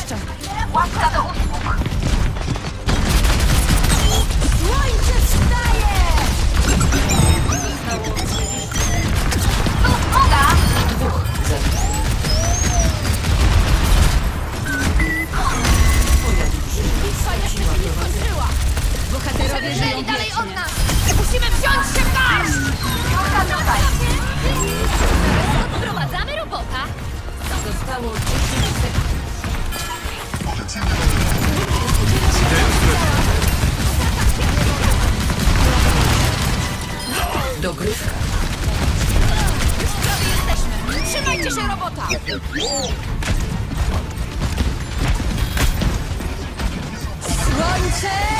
jeszcze! Łapka do usług! Słońce wstaje! Tu smoga! Dwóch Bitwa jeszcze się nie skończyła! Bohaterowie żyją dalej od nas! Musimy wziąć się w garść! Jorka! Odprowadzamy robota! Zostało 10 sekund. Dogrywka. Już prawie jesteśmy. Trzymajcie się, robota! Słońce!